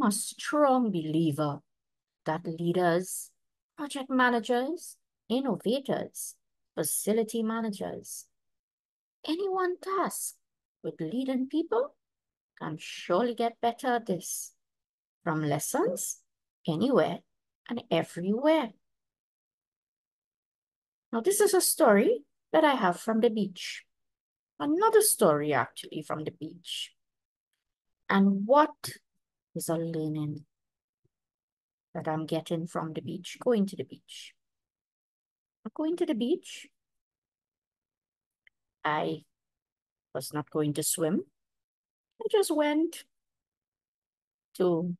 I'm a strong believer that leaders, project managers, innovators, facility managers, anyone tasked with leading people can surely get better at this from lessons anywhere and everywhere. Now, this is a story that I have from the beach. Another story actually from the beach. And what is a learning that I'm getting from the beach, going to the beach? Going to the beach, I was not going to swim. I just went to,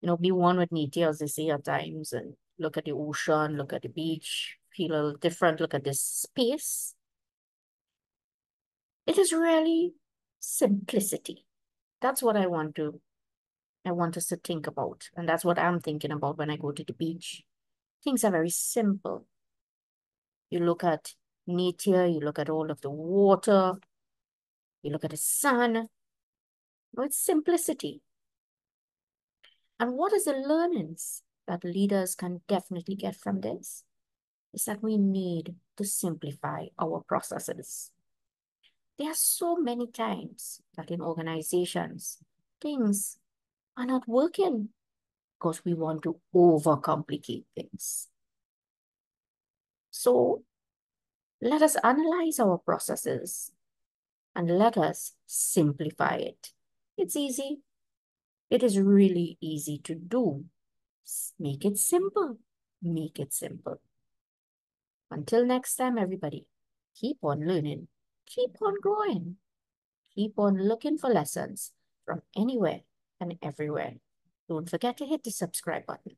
you know, be one with nature, as they say at times, and look at the ocean, look at the beach, feel a little different, look at this space. It is really simplicity. That's what I want to, I want us to think about. And that's what I'm thinking about when I go to the beach. Things are very simple. You look at nature, you look at all of the water, you look at the sun. No, it's simplicity. And what is the learnings that leaders can definitely get from this? Is that we need to simplify our processes. There are so many times that in organizations, things are not working because we want to overcomplicate things. So let us analyze our processes and let us simplify it. It's easy. It is really easy to do. Make it simple. Make it simple. Until next time, everybody, keep on learning, keep on growing, keep on looking for lessons from anywhere and everywhere. Don't forget to hit the subscribe button.